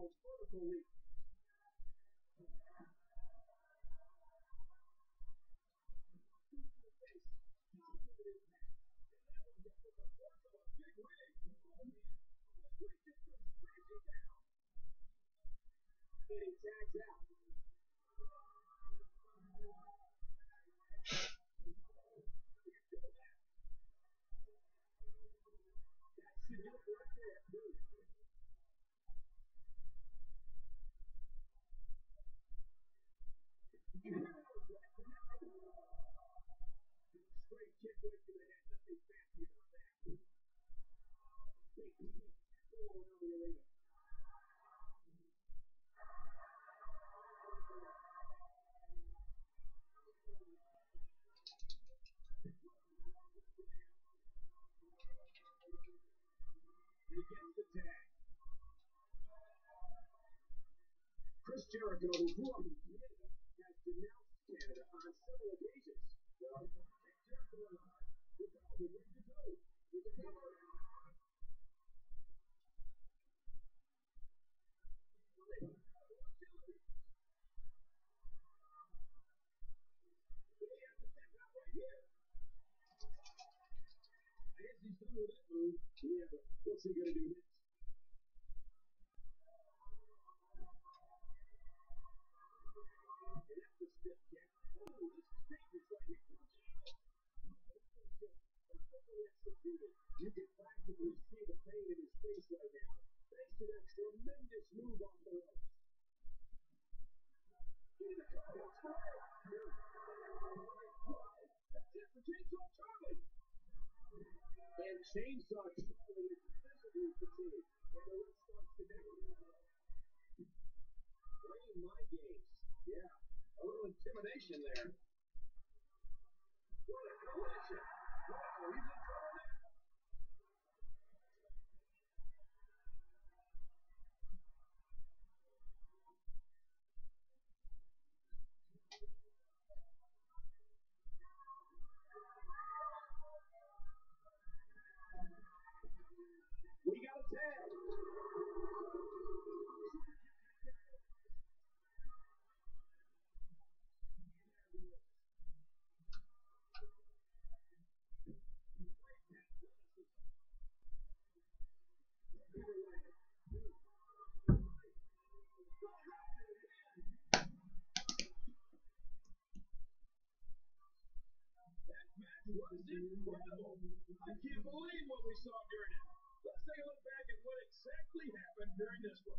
incredible vertical leap. And he tags out. That should do it right there, too. Straight kick right to the head. Nothing fancy about that. Big kick all around the arena. And he gets the tag. Chris Jericho, who grew up in Canada, has denounced Canada on several occasions. Yeah, but kick. Oh, this is dangerous right here. You can practically see the pain in his face right now, thanks to that tremendous move off the ropes. That's it for Chainsaw Charlie. And Chainsaw Charlie is visibly fatigued, and the rest starts to down. Playing my games. Yeah, a little intimidation there. Was incredible. I can't believe what we saw during it. Let's take a look back at what exactly happened during this.